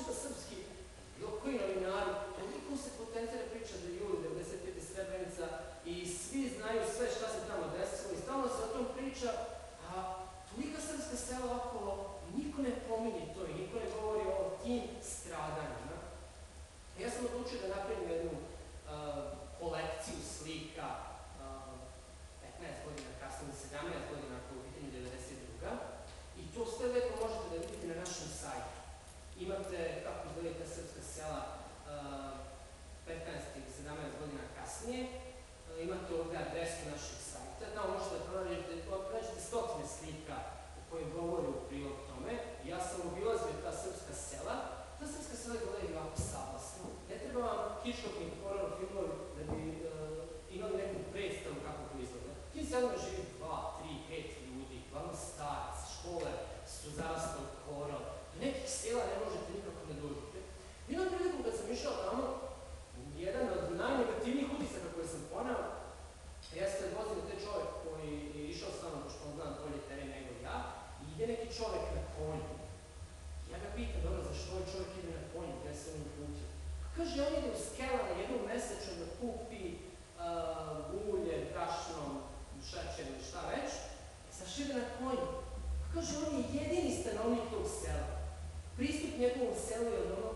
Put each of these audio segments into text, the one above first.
uopšte srpski, koji novinari, toliko se potencijala priča da juli 95. Srebrenica i svi znaju sve šta se tamo desilo i stalno se o tom priča, velika srpska sela 15 ili 17 godina kasnije. Imate ovde adresu našeg sajta, tamo možete da pronađete, pronađete stotne slika koje govore u prilog tome. Ja sam obilazio ta srpska sela, ta srpska sela gledaju ovako sablasno. Ne treba vam kišno čovjek na konju. Ja ga pitam, dobro, zašto ovaj čovjek ide na konju, gde se on uputio? Pa kaže, on ide u Skelane jednom mesečno da kupi uh, ulje, brašno, šećer ili šta već, sad ide na konju. Pa kaže, on je jedini stanovnik tog sela. Pristup njegovom selu je od onog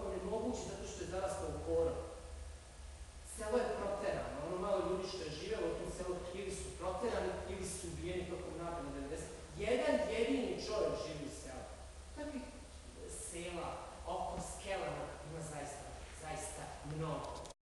not.